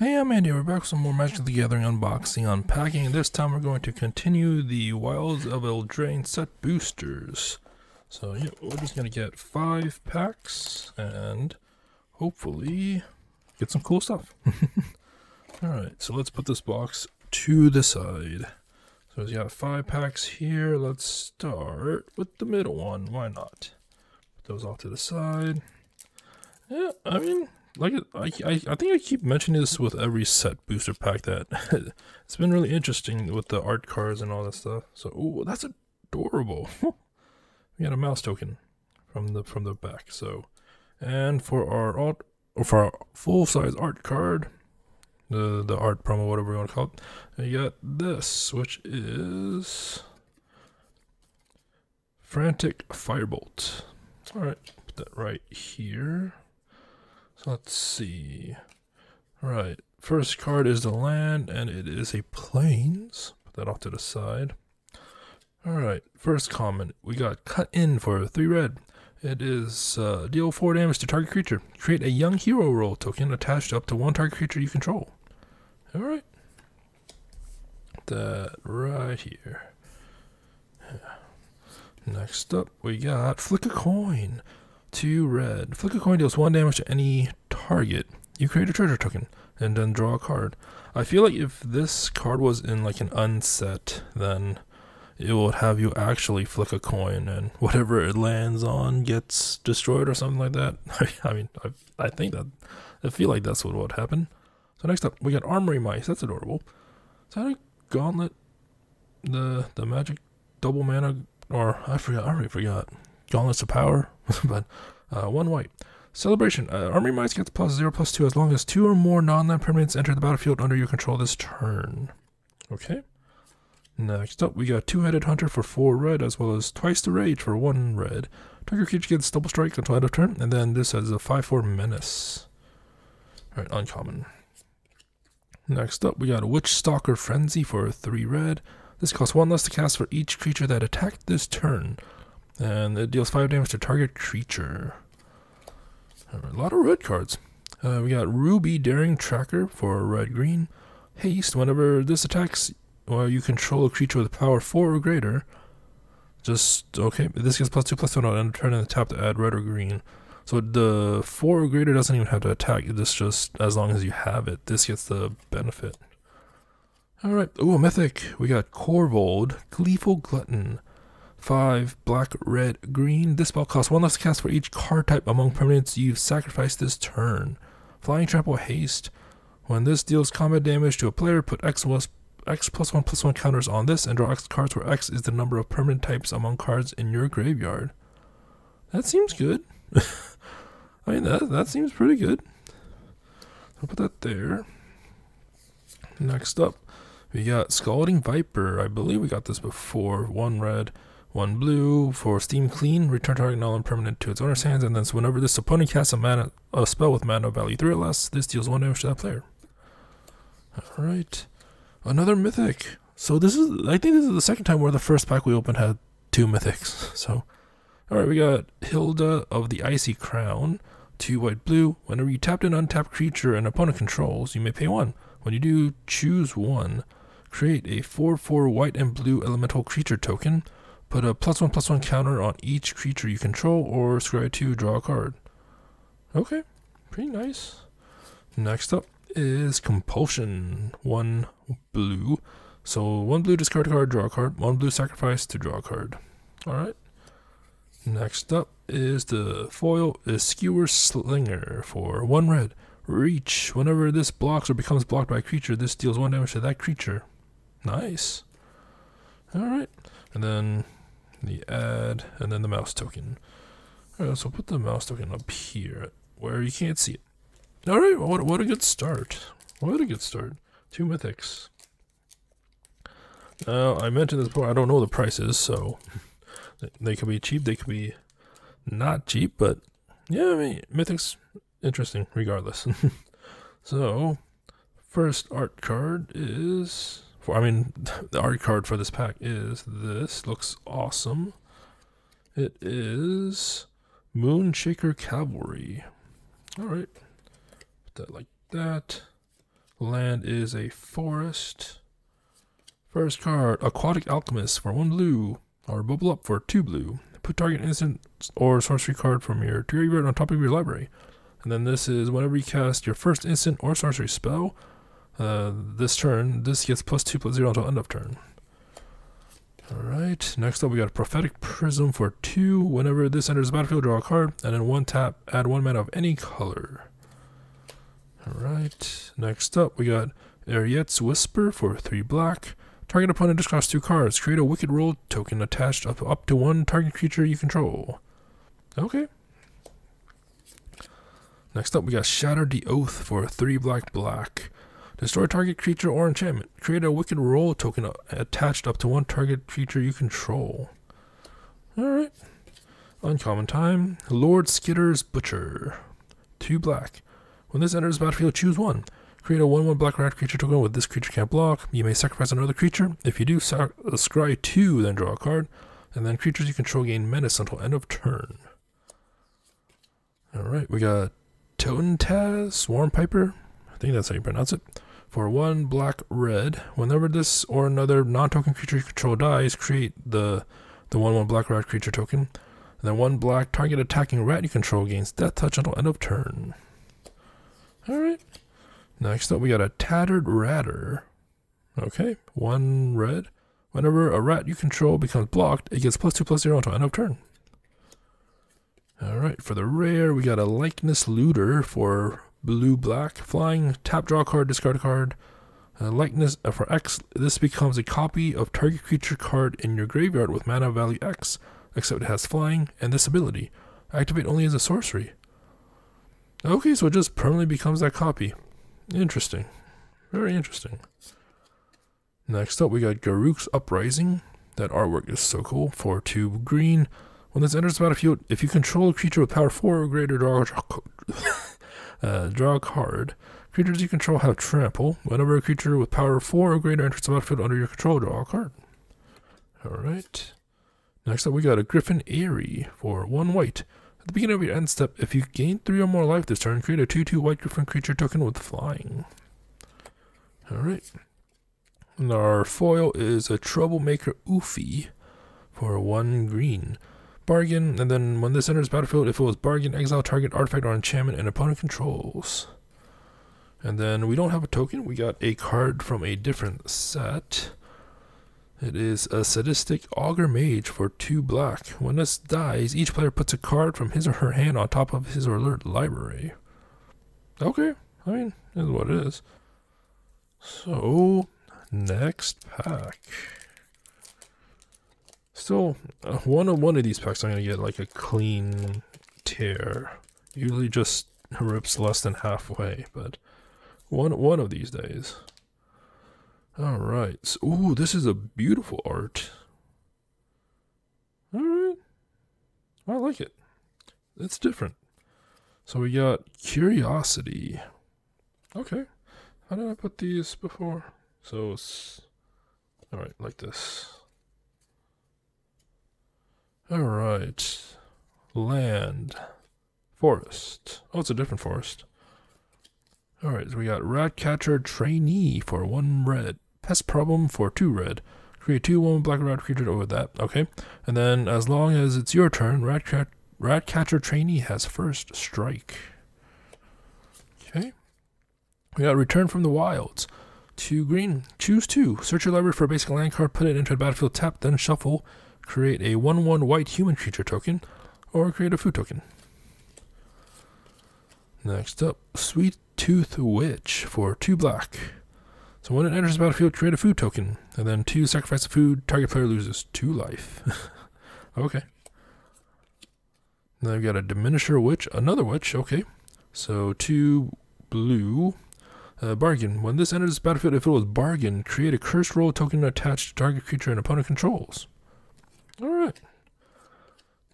Hey, I'm Andy. We're back with some more Magic the Gathering unboxing, unpacking. This time we're going to continue the Wilds of Eldraine set boosters. So, yeah, we're just going to get five packs and hopefully get some cool stuff. Alright, so let's put this box to the side. So we've got five packs here. Let's start with the middle one. Why not? Put those off to the side. Yeah, I mean, like I, I, I think I keep mentioning this with every set booster pack that it's been really interesting with the art cards and all that stuff. So, oh, that's adorable. we got a mouse token from the from the back. So, and for our alt, or for our full size art card, the the art promo, whatever you want to call it, you got this, which is Frantic Firebolt. All right, put that right here. So let's see. All right, first card is the land, and it is a plains. Put that off to the side. All right, first comment. We got cut in for three red. It is uh, deal four damage to target creature. Create a young hero role token attached up to one target creature you control. All right, that right here. Next up, we got flick a coin. Two red. Flick a coin deals one damage to any target. You create a treasure token and then draw a card. I feel like if this card was in like an unset, then it would have you actually flick a coin and whatever it lands on gets destroyed or something like that. I mean, I, I think that, I feel like that's what would happen. So next up, we got Armory Mice. That's adorable. Is that a gauntlet? The the magic double mana, or I forgot. I already forgot. Gauntlets of Power, but uh, one white. Celebration. Uh, Armory Mice gets plus 0 plus 2 as long as two or more non-land permanents enter the battlefield under your control this turn. Okay. Next up, we got Two-Headed Hunter for 4 red, as well as Twice the Rage for 1 red. Target creature gets double strike until end of turn, and then this has a 5-4 Menace. Alright, uncommon. Next up, we got Witch Stalker Frenzy for 3 red. This costs 1 less to cast for each creature that attacked this turn. And it deals 5 damage to target creature. A lot of red cards. Uh, we got Ruby Daring Tracker for red green. Haste, whenever this attacks while you control a creature with power 4 or greater. Just, okay, this gets plus 2 plus 1 on end turn and tap to add red or green. So the 4 or greater doesn't even have to attack, this just, as long as you have it, this gets the benefit. Alright, oh, mythic. We got Korvold, Gleeful Glutton. 5 black, red, green. This spell costs 1 less to cast for each card type among permanents you've sacrificed this turn. Flying Trample Haste. When this deals combat damage to a player, put X plus, X plus 1 plus 1 counters on this and draw X cards where X is the number of permanent types among cards in your graveyard. That seems good. I mean, that, that seems pretty good. I'll put that there. Next up, we got Scalding Viper. I believe we got this before. One red, one blue for Steam Clean, return target non-land permanent to its owner's hands, and then so whenever this opponent casts a mana a spell with mana value 3 or less, this deals 1 damage to that player. Alright. Another mythic. So this is I think this is the second time where the first pack we opened had two mythics. So Alright, we got Hylda of the Icy Crown, two white blue. Whenever you tap an untapped creature an opponent controls, you may pay one. When you do, choose one. Create a 4 4 white and blue elemental creature token. Put a plus one plus one counter on each creature you control, or scry two, draw a card. Okay, pretty nice. Next up is Compulsion. One blue. So one blue discard a card, draw a card. One blue sacrifice to draw a card. Alright. Next up is the foil is Skewer Slinger for one red. Reach. Whenever this blocks or becomes blocked by a creature, this deals one damage to that creature. Nice. Alright. And then the add, and then the mouse token. Alright, so put the mouse token up here, where you can't see it. Alright, what, what a good start. What a good start. Two mythics. Now, I mentioned this before, I don't know the prices, so they could be cheap, they could be not cheap, but yeah, I mean, mythics, interesting regardless. so, first art card is for I mean the art card for this pack is this looks awesome. It is Moonshaker Cavalry. All right, put that like that. Land is a forest. First card, Aquatic Alchemist for one blue, or Bubble Up for two blue. Put target instant or sorcery card from your graveyard on top of your library. And then this is whenever you cast your first instant or sorcery spell, uh, this turn, this gets plus two plus zero until end of turn. Alright, next up we got Prophetic Prism for two. Whenever this enters the battlefield, draw a card, and then one tap, add one mana of any color. Alright, next up we got Eriette's Whisper for three black. Target opponent discards two cards. Create a Wicked Role token attached up, up to one target creature you control. Okay. Next up we got Shatter the Oath for three black black. Destroy target creature or enchantment. Create a Wicked Role token attached up to one target creature you control. Alright. Uncommon time. Lord Skitter's Butcher. Two black. When this enters the battlefield, choose one. Create a 1 1 black rat creature token with this creature can't block. You may sacrifice another creature. If you do, scry 2, then draw a card. And then creatures you control gain menace until end of turn. Alright, we got Tontaz, Swarm Piper. I think that's how you pronounce it. For one black red, whenever this or another non-token creature you control dies, create the the one one black rat creature token. And then one black target attacking rat you control gains death touch until end of turn. Alright. Next up we got a tattered ratter. Okay, one red. Whenever a rat you control becomes blocked, it gets plus two plus zero until end of turn. Alright, for the rare, we got a likeness looter for blue black, flying, tap draw card, discard a card. Uh, likeness uh, for X, this becomes a copy of target creature card in your graveyard with mana value X, except it has flying and this ability. Activate only as a sorcery. Okay, so it just permanently becomes that copy. Interesting. Very interesting. Next up, we got Garruk's Uprising. That artwork is so cool. For two green. When this enters the battlefield, if you control a creature with power 4 or greater, draw, uh, draw a card. Creatures you control have trample. Whenever a creature with power 4 or greater enters the battlefield under your control, draw a card. Alright. Next up, we got a Griffin Aerie for one white. At the beginning of your end step, if you gain 3 or more life this turn, create a 2 2 white Griffin creature token with flying. Alright. And our foil is a Troublemaker Oofy for one green bargain, and then when this enters battlefield, if it was bargain, exile target artifact or enchantment and opponent controls. And then we don't have a token, we got a card from a different set. It is a sadistic augur mage for two black. When this dies, each player puts a card from his or her hand on top of his or her library. Okay, I mean, is what it is. So, next pack. Still, uh, one of one of these packs I'm gonna get like a clean tear. Usually just rips less than halfway, but one one of these days. All right. So, ooh, this is a beautiful art. All right. I like it. It's different. So we got curiosity. Okay. How did I put these before? So it's all right, like this. All right. Land. Forest. Oh, it's a different forest. All right, so we got Ratcatcher Trainee for one red. Pest Problem for two red. Create two one black and rat creature over that. Okay. And then as long as it's your turn, Ratcat Ratcatcher Trainee has first strike. Okay. We got Return from the Wilds. Two green. Choose two. Search your library for a basic land card, put it into a battlefield, tap, then shuffle create a 1 1 white human creature token, or create a food token. Next up, Sweet Tooth Witch for 2 black. So when it enters the battlefield, create a food token, and then 2 sacrifice the food, target player loses 2 life. okay. Then I've got a Diminisher Witch, another witch, okay. So 2 blue. Uh, bargain. When this enters the battlefield, if it was bargain, create a cursed role token attached to target creature and opponent controls. All right.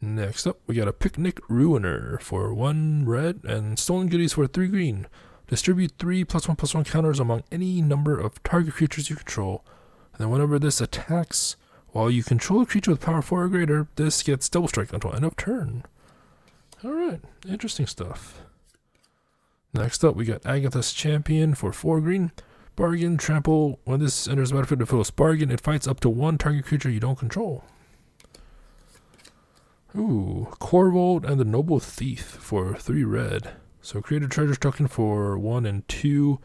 Next up, we got a Picnic Ruiner for one red and Stolen Goodies for three green. Distribute three plus one plus one counters among any number of target creatures you control. And then whenever this attacks, while you control a creature with power four or greater, this gets double strike until end of turn. Alright, interesting stuff. Next up, we got Agatha's Champion for 4 green. Bargain, trample. When this enters the battlefield, if it bargain, it fights up to one target creature you don't control. Ooh, Korvold and the Noble Thief for 3 red. So create a treasure token for 1 and 2.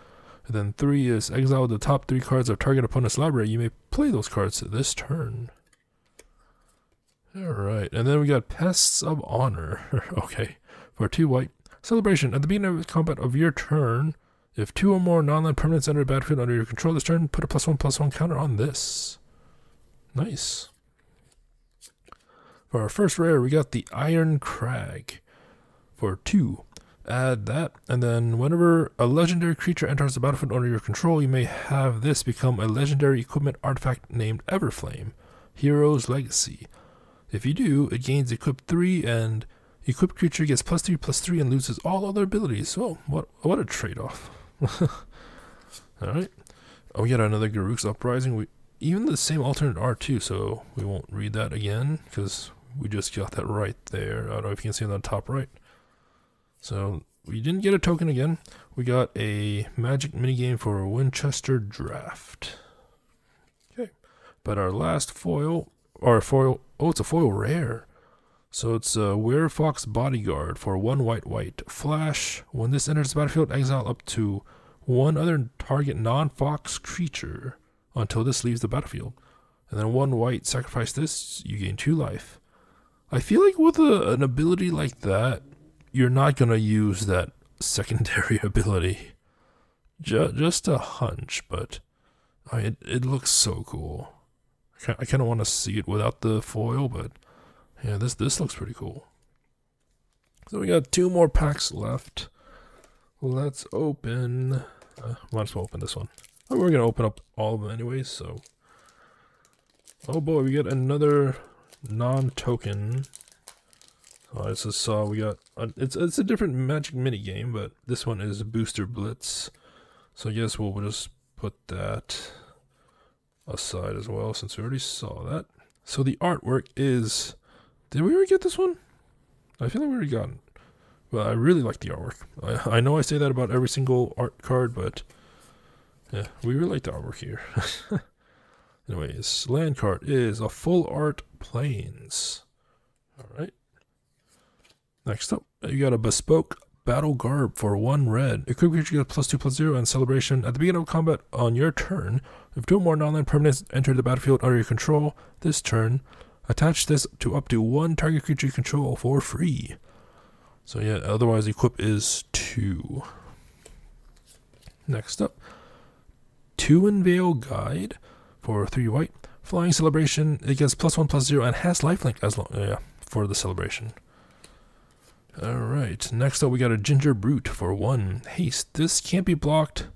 And then 3 is exile the top 3 cards of target opponent's library. You may play those cards this turn. Alright, and then we got Pests of Honor. okay, for 2 white. Celebration. At the beginning of combat of your turn, if two or more non-land permanents enter battlefield under your control this turn, put a plus one plus one counter on this. Nice. For our first rare, we got the Irencrag for two. Add that, and then whenever a legendary creature enters the battlefield under your control, you may have this become a legendary equipment artifact named Everflame, Hero's Legacy. If you do, it gains equip 3 and equipped creature gets plus 3 plus 3 and loses all other abilities. So, what what a trade-off. Alright. Oh, we got another Garruk's Uprising. We Even the same alternate art too, so we won't read that again, because we just got that right there. I don't know if you can see on the top right. So, we didn't get a token again. We got a magic minigame for Winchester Draft. Okay. But our last foil, or foil Oh, it's a foil rare. So it's a Werefox Bodyguard for one white white. Flash. When this enters the battlefield, exile up to one other target non-fox creature until this leaves the battlefield. And then one white, sacrifice this, you gain two life. I feel like with a, an ability like that, you're not going to use that secondary ability. Just, just a hunch, but I mean, it, it looks so cool. I kind of want to see it without the foil, but yeah, this this looks pretty cool. So we got two more packs left. Let's open. Uh, might as well open this one. Oh, we're gonna open up all of them anyways. So, oh boy, we get another non-token. So I just saw we got a, it's it's a different Magic mini game, but this one is Booster Blitz. So I guess we'll just put that aside as well, since we already saw that. So the artwork is... Did we already get this one? I feel like we already got. Well, I really like the artwork. I, I know I say that about every single art card, but... Yeah, we really like the artwork here. Anyways, land card is a full art plains. Alright. Next up, you got a bespoke battle garb for one red. Equip creature gets plus two plus zero and celebration. At the beginning of combat on your turn, if two or more non-land permanents enter the battlefield under your control this turn, attach this to up to one target creature you control for free. So yeah, otherwise equip is two. Next up, Tuinvale Guide for three white. Flying Celebration, it gets plus one plus zero and has lifelink as long yeah, for the celebration. Alright, next up we got a Ginger Brute for one. Haste. This can't be blocked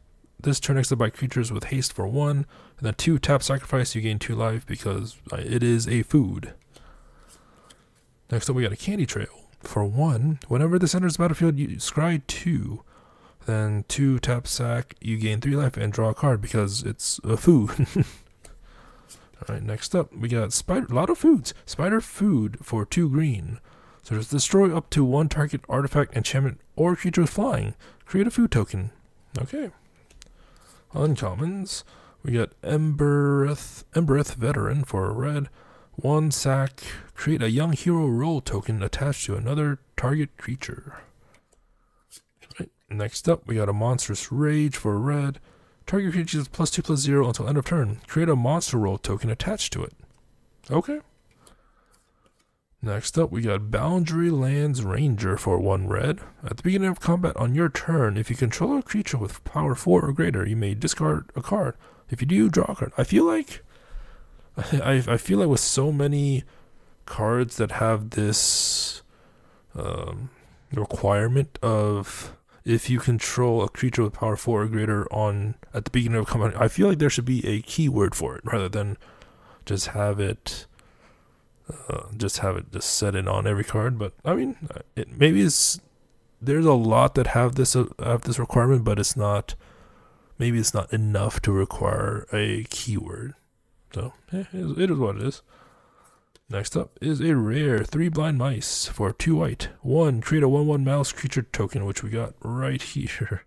this turn exited by creatures with haste for one, and then two tap sacrifice, you gain two life because uh, it is a food. Next up, we got a candy trail. For one, whenever this enters the battlefield, you scry two. Then two tap sack, you gain three life and draw a card because it's a food. Alright, next up, we got spider a lot of foods. Spider food for two green. So just destroy up to one target artifact, enchantment, or creature flying. Create a food token. Okay. Uncommons. We got Embereth, Embereth Veteran for red. One sack. Create a young hero role token attached to another target creature. Right. Next up, we got a Monstrous Rage for red. Target creature is plus 2 plus 0 until end of turn. Create a monster role token attached to it. Okay. Next up, we got Boundary Lands Ranger for one red. At the beginning of combat on your turn, if you control a creature with power 4 or greater, you may discard a card. If you do, draw a card. I feel like I, I feel like with so many cards that have this um, requirement of if you control a creature with power 4 or greater on at the beginning of combat, I feel like there should be a keyword for it rather than just have it uh, just have it just set it on every card. But I mean, uh, it maybe it's there's a lot that have this uh, have this requirement, but it's not. Maybe it's not enough to require a keyword. So yeah, is, it is what it is. Next up is a rare three blind mice for two white. One, create a 1 1 mouse creature token, which we got right here.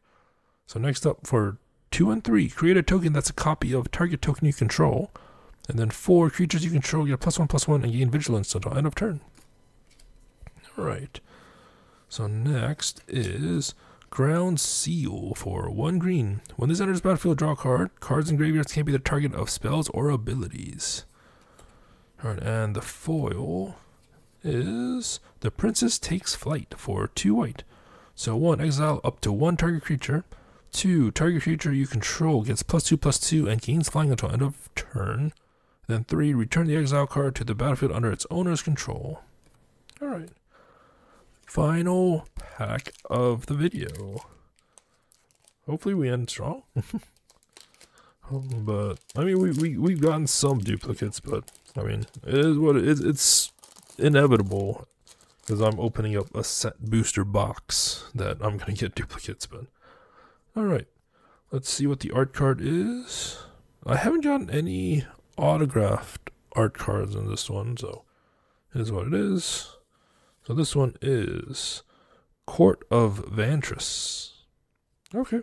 So, next up for two and three, create a token that's a copy of target token you control. And then four creatures you control get a plus one plus one and gain vigilance until end of turn. Alright. So, next is Ground Seal for one green. When this enters battlefield, draw a card. Cards in graveyards can't be the target of spells or abilities. Alright, and the foil is the Princess Takes Flight for two white. So one, exile up to one target creature. Two, target creature you control gets plus two plus two and gains flying until end of turn. Then three, return the exile card to the battlefield under its owner's control. Alright. Final pack of the video. Hopefully we end strong. but, I mean, we, we, we've gotten some duplicates, but I mean, it is what it. It's inevitable because I'm opening up a set booster box that I'm to get duplicates, but alright. Let's see what the art card is. I haven't gotten any autographed art cards in this one, so it is what it is. So this one is Court of Vantress. Okay.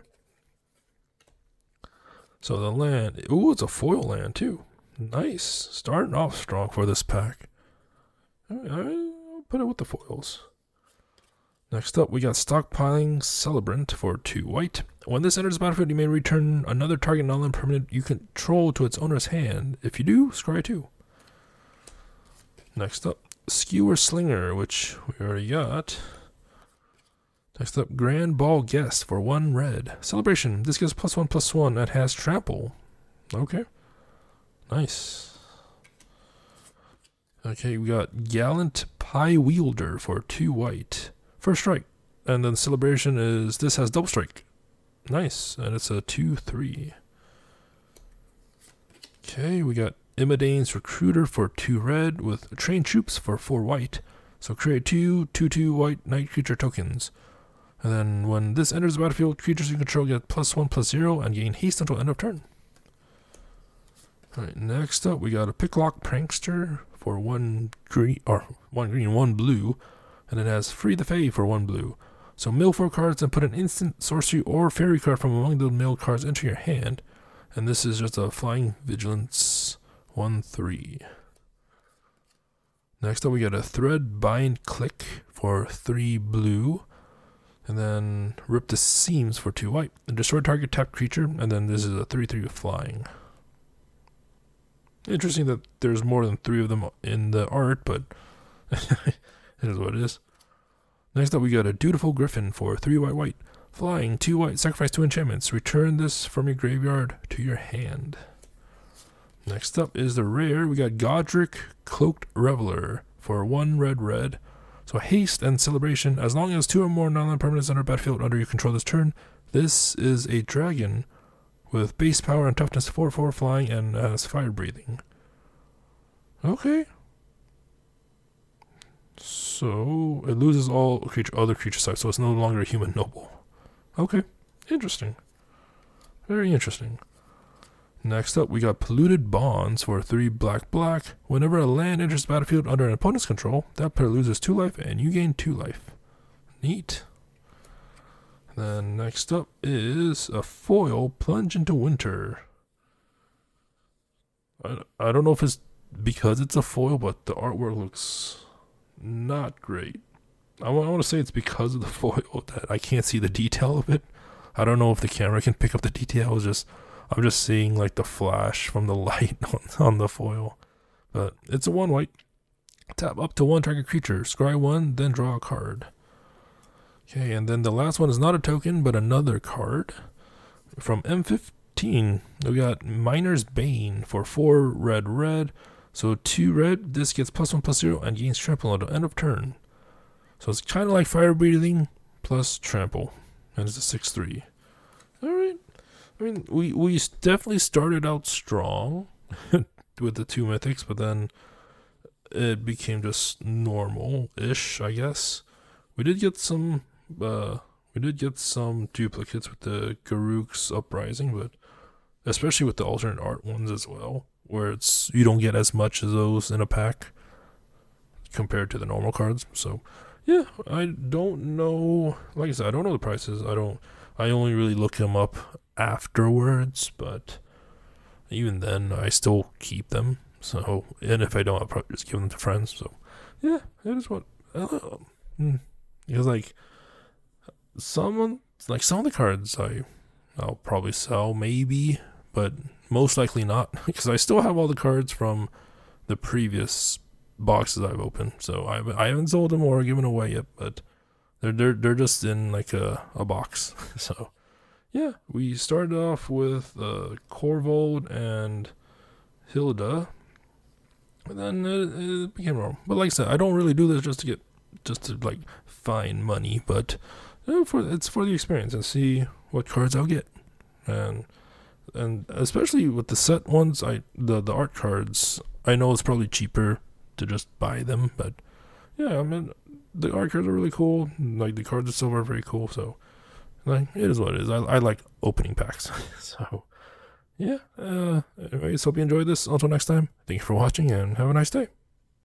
So the land, ooh, it's a foil land too. Nice. Starting off strong for this pack. I'll put it with the foils. Next up, we got Stockpiling Celebrant for 2 white. When this enters the battlefield, you may return another target non permanent you control to its owner's hand. If you do, scry 2. Next up, Skewer Slinger, which we already got. Next up, Grand Ball Guest for 1 red. Celebration. This gives plus 1 plus 1 That has Trample. Okay. Nice. Okay, we got Gallant Pie Wielder for two white. First strike. And then celebration is this has double strike. Nice. And it's a 2 3. Okay, we got Imodane's Recruiter for 2 red with Trained Troops for 4 white. So create two 2 2 white knight creature tokens. And then when this enters the battlefield, creatures you control get plus 1 plus 0 and gain haste until end of turn. Alright, next up we got a Picklock Prankster for one green or one green, one blue, and it has Free the Fae for one blue. So mill four cards and put an instant sorcery or fairy card from among the mill cards into your hand. And this is just a flying vigilance one three. Next up we got a Threadbind Clique for three blue. And then rip the seams for two white. And destroy target tapped creature, and then this is a 3 3 flying. Interesting that there's more than three of them in the art, but it is what it is. Next up, we got a Dutiful Griffin for three white white. Flying, two white, sacrifice two enchantments. Return this from your graveyard to your hand. Next up is the rare. We got Goddric Cloaked Reveler for one red red. So haste and celebration. As long as two or more non-land permanents enter battlefield under your control this turn, this is a dragon with base power and toughness 4 4 flying and has fire breathing. Okay. So it loses all creature, other creature types, so it's no longer a human noble. Okay, interesting. Very interesting. Next up, we got Polluted Bonds for 3 black black. Whenever a land enters the battlefield under an opponent's control, that player loses 2 life and you gain 2 life. Neat. Then next up is a foil plunge into winter. I, I don't know if it's because it's a foil, but the artwork looks not great. I I want to say it's because of the foil that I can't see the detail of it. I don't know if the camera can pick up the details. Just I'm just seeing like the flash from the light on, on the foil. But it's a one white. Tap up to one target creature. Scry one, then draw a card. Okay, and then the last one is not a token, but another card. From M15, we got Miner's Bane for 4 red red. So 2 red, this gets plus 1 plus 0 and gains trample until end of turn. So it's kind of like Fire Breathing plus Trample. And it's a 6 3. Alright. I mean, we, we definitely started out strong with the two mythics, but then it became just normal ish, I guess. We did get some uh, we did get some duplicates with the Garruk's Uprising, but especially with the alternate art ones as well, where it's you don't get as much as those in a pack. compared to the normal cards. So yeah, I don't know. Like I said, I don't know the prices. I don't. I only really look them up afterwards, but even then, I still keep them. So, and if I don't, I'll probably just give them to friends. So, yeah, it is what. Uh, mm, because like some like some of the cards I I'll probably sell maybe, but most likely not because I still have all the cards from the previous boxes I've opened. So I I haven't sold them or given away yet, but they're they're they're just in like a a box. so yeah, we started off with uh, Korvold and Hylda, and then it, it became normal. But like I said, I don't really do this just to get just to like find money, but uh, for it's for the experience and see what cards I'll get, and and especially with the set ones, I the the art cards. I know it's probably cheaper to just buy them, but yeah, I mean the art cards are really cool. Like the cards itself are very cool. So like it is what it is. I I like opening packs. so yeah. Uh, anyways, hope you enjoyed this. Until next time, thank you for watching and have a nice day.